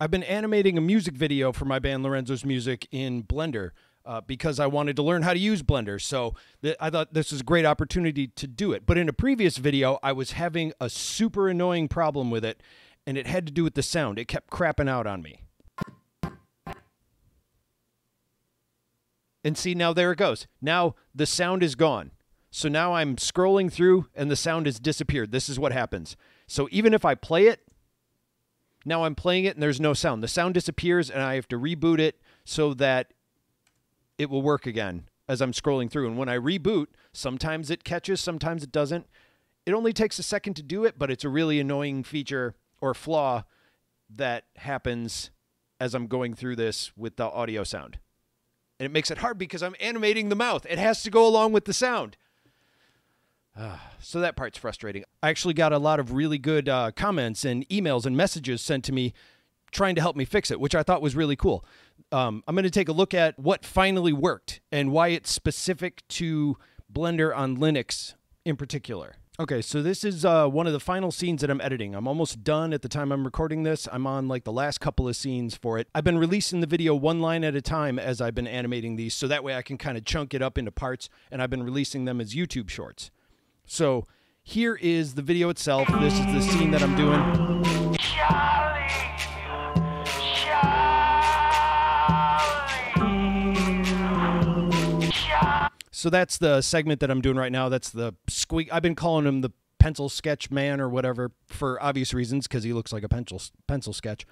I've been animating a music video for my band Lorenzo's Music in Blender uh, because I wanted to learn how to use Blender. So th- I thought this was a great opportunity to do it. But in a previous video, I was having a super annoying problem with it, and it had to do with the sound. It kept crapping out on me. And see, now there it goes. Now the sound is gone. So now I'm scrolling through and the sound has disappeared. This is what happens. So even if I play it, now I'm playing it and there's no sound. The sound disappears and I have to reboot it so that it will work again as I'm scrolling through. And when I reboot, sometimes it catches, sometimes it doesn't. It only takes a second to do it, but it's a really annoying feature or flaw that happens as I'm going through this with the audio sound. And it makes it hard because I'm animating the mouth. It has to go along with the sound. so that part's frustrating. I actually got a lot of really good uh, comments and emails and messages sent to me trying to help me fix it, which I thought was really cool. Um, I'm going to take a look at what finally worked and why it's specific to Blender on Linux in particular. Okay, so this is uh, one of the final scenes that I'm editing. I'm almost done at the time I'm recording this. I'm on like the last couple of scenes for it. I've been releasing the video one line at a time as I've been animating these, so that way I can kind of chunk it up into parts, and I've been releasing them as YouTube shorts. So here is the video itself. This is the scene that I'm doing. So that's the segment that I'm doing right now. That's the squeak. I've been calling him the pencil sketch man or whatever for obvious reasons because he looks like a pencil pencil sketch.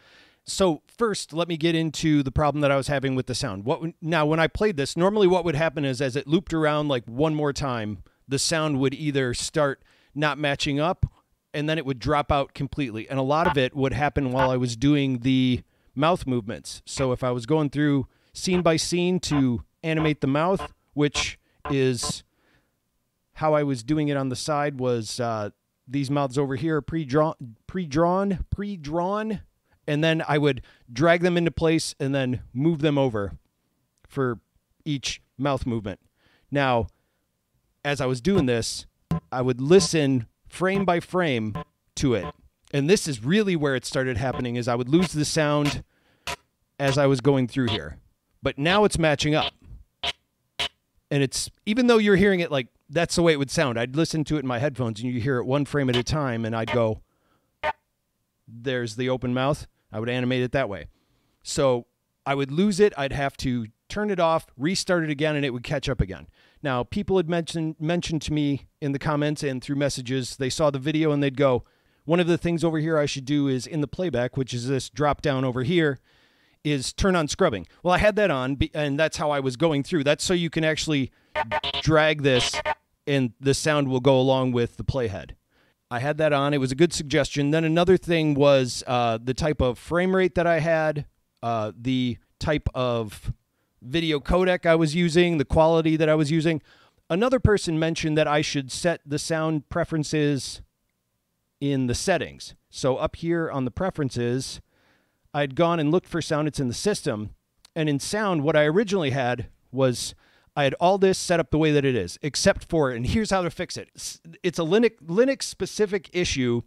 So first, let me get into the problem that I was having with the sound. What now? When I played this, normally what would happen is as it looped around like one more time, the sound would either start not matching up, and then it would drop out completely. And a lot of it would happen while I was doing the mouth movements. So if I was going through scene by scene to animate the mouth, which is how I was doing it on the side was uh, these mouths over here pre-drawn, pre-drawn, pre-drawn, and then I would drag them into place and then move them over for each mouth movement. Now, as I was doing this, I would listen frame by frame to it. And this is really where it started happening is I would lose the sound as I was going through here. But now it's matching up. And it's even though you're hearing it like that's the way it would sound. I'd listen to it in my headphones and you hear it one frame at a time and i'd go there's the open mouth. I would animate it that way. So i would lose it. I'd have to turn it off restart it again and it would catch up again now people had mentioned mentioned to me in the comments and through messages they saw the video and they'd go one of the things over here i should do is in the playback which is this drop down over here is turn on scrubbing. Well, I had that on, and that's how I was going through. That's so you can actually drag this, and the sound will go along with the playhead. I had that on. It was a good suggestion. Then another thing was uh, the type of frame rate that I had, uh, the type of video codec I was using, the quality that I was using. Another person mentioned that I should set the sound preferences in the settings. So up here on the preferences, I'd gone and looked for sound. It's in the system. And in sound, what I originally had was I had all this set up the way that it is, except for, and here's how to fix it. It's a Linux Linux specific issue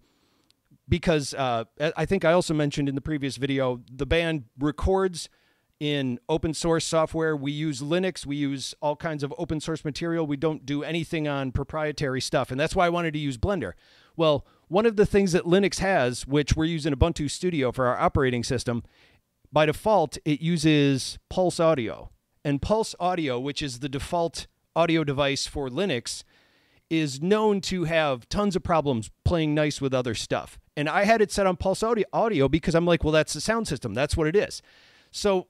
because uh, I think I also mentioned in the previous video the band records in open source software. We use Linux. We use all kinds of open source material. We don't do anything on proprietary stuff, and that's why I wanted to use Blender. Well, one of the things that Linux has, which we're using Ubuntu Studio for our operating system, by default, it uses Pulse Audio. And Pulse Audio, which is the default audio device for Linux, is known to have tons of problems playing nice with other stuff. And I had it set on Pulse Audio, audio because I'm like, well, that's the sound system. That's what it is. So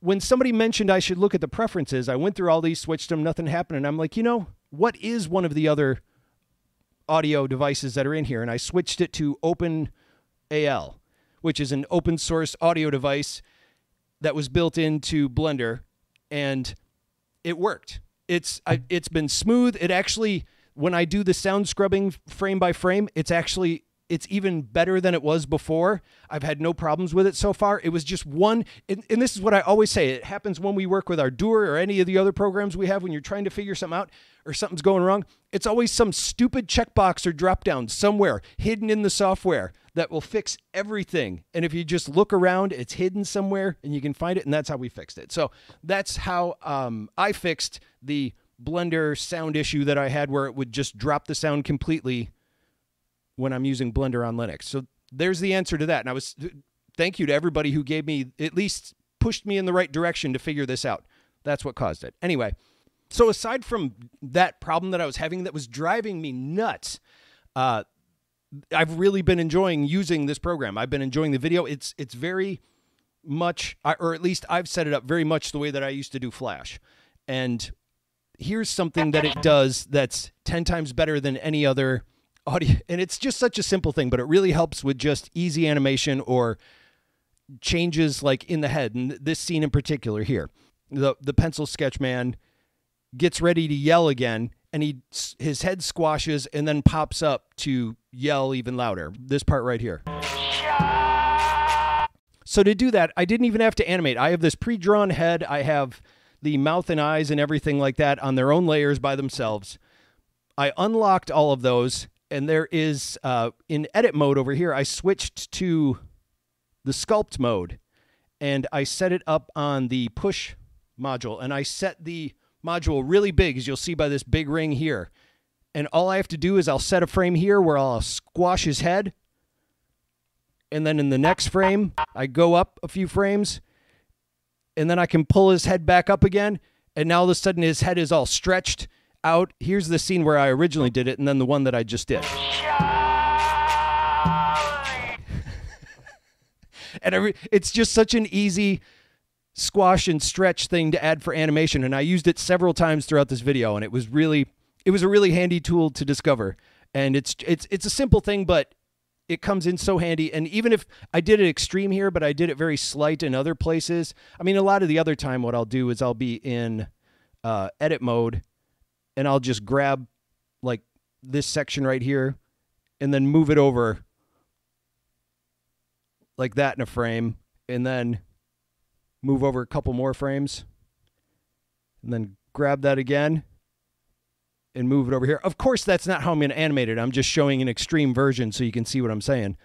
when somebody mentioned I should look at the preferences, I went through all these, switched them, nothing happened. And I'm like, you know, what is one of the other audio devices that are in here, and I switched it to Open AL, which is an open source audio device that was built into Blender, and it worked. It's I, it's been smooth. It actually, when I do the sound scrubbing frame by frame, it's actually it's even better than it was before. I've had no problems with it so far. It was just one, and, and, this is what I always say it happens when we work with our DAW or any of the other programs we have when you're trying to figure something out or something's going wrong. It's always some stupid checkbox or drop down somewhere hidden in the software that will fix everything. And if you just look around, it's hidden somewhere and you can find it. And that's how we fixed it. So that's how um, I fixed the Blender sound issue that I had where it would just drop the sound completely when I'm using Blender on Linux. So there's the answer to that. And I was thank you to everybody who gave me at least pushed me in the right direction to figure this out. That's what caused it. Anyway, so aside from that problem that I was having that was driving me nuts, uh, I've really been enjoying using this program. I've been enjoying the video. It's it's very much, or at least I've set it up very much the way that I used to do Flash. And here's something that it does that's ten times better than any other audio and it's just such a simple thing but it really helps with just easy animation or changes like in the head and this scene in particular here. The the pencil sketch man gets ready to yell again and he his head squashes and then pops up to yell even louder. This part right here. So to do that i didn't even have to animate. I have this pre-drawn head. I have the mouth and eyes and everything like that on their own layers by themselves. I unlocked all of those and there is uh, in edit mode over here. I switched to the sculpt mode, and I set it up on the push module, and I set the module really big, as you'll see by this big ring here. And all I have to do is I'll set a frame here where I'll squash his head. And then in the next frame, I go up a few frames. And then I can pull his head back up again. And now all of a sudden his head is all stretched out. Here's the scene where I originally did it, and then the one that I just did. and every, it's just such an easy squash and stretch thing to add for animation, and I used it several times throughout this video, and it was really, it was a really handy tool to discover. And it's it's it's a simple thing, but it comes in so handy. And even if I did it extreme here, but I did it very slight in other places. I mean, a lot of the other time, what I'll do is I'll be in uh, edit mode and I'll just grab like this section right here and then move it over like that in a frame and then move over a couple more frames and then grab that again and move it over here. Of course, that's not how I'm going to animate it. I'm just showing an extreme version so you can see what I'm saying.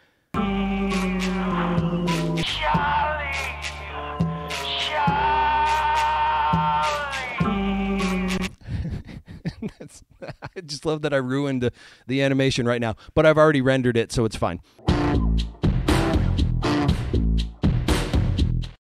I just love that I ruined the animation right now, but I've already rendered it, so it's fine.